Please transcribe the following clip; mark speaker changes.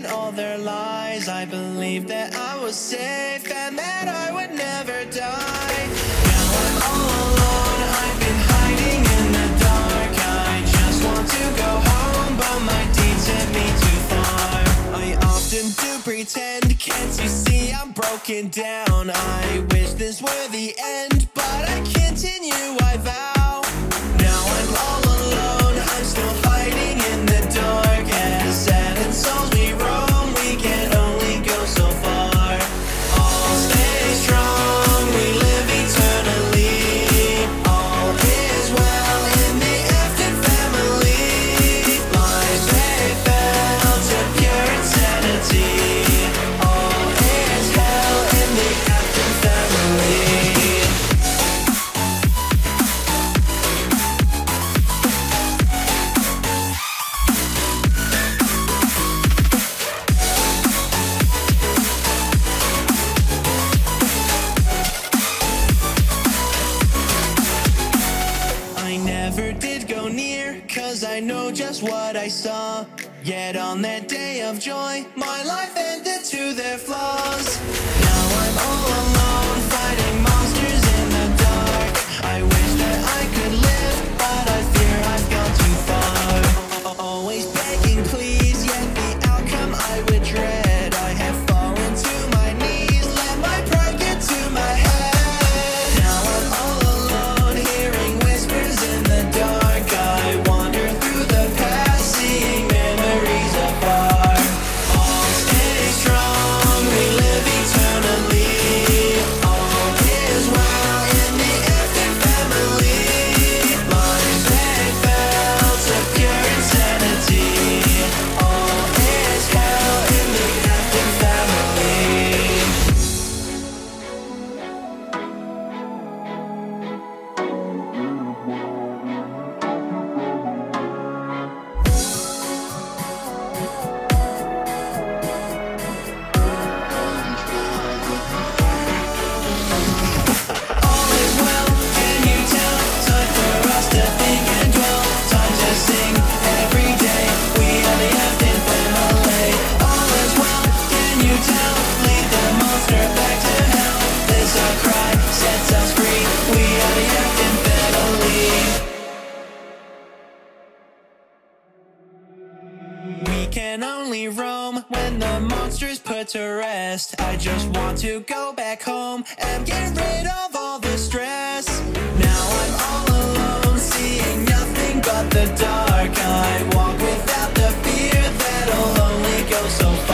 Speaker 1: in all their lies. I believed that I was safe and that I would never die. Now I'm all alone, I've been hiding in the dark. I just want to go home, but my deeds sent me too far. I often do pretend, can't you see I'm broken down? I wish this were the end, I know just what I saw. Yet on that day of joy, my life ended to their flaws. Now can only roam when the monster's put to rest. I just want to go back home and get rid of all the stress. Now I'm all alone, seeing nothing but the dark. I walk without the fear that'll only go so far.